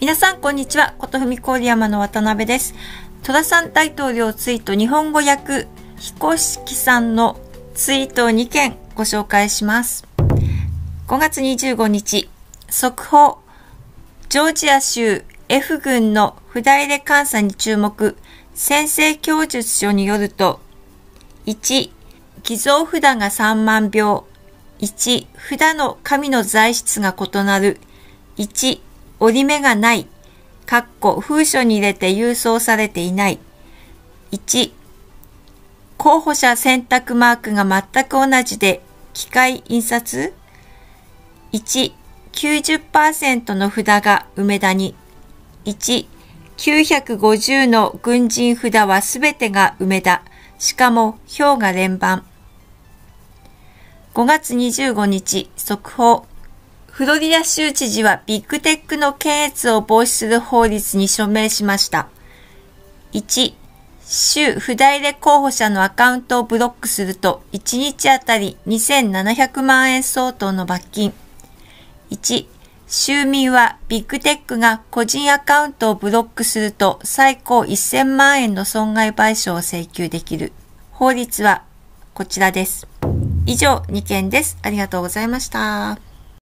皆さん、こんにちは。ことふみ郡山の渡辺です。戸田さん大統領ツイート日本語訳、彦式さんのツイートを2件ご紹介します。5月25日、速報。ジョージア州 F 軍の不代で監査に注目。先生供述書によると、1、偽造札が3万秒。1、札の紙の材質が異なる。1、折り目がない。かっこ封書に入れて郵送されていない。1、候補者選択マークが全く同じで、機械印刷 ?1、90%の札が梅田に。1、950の軍人札はすべてが梅田。しかも票が連番。5月25日、速報。フロリダ州知事はビッグテックの検閲を防止する法律に署名しました。1、州不代で候補者のアカウントをブロックすると1日あたり2700万円相当の罰金。1、州民はビッグテックが個人アカウントをブロックすると最高1000万円の損害賠償を請求できる。法律はこちらです。以上2件です。ありがとうございました。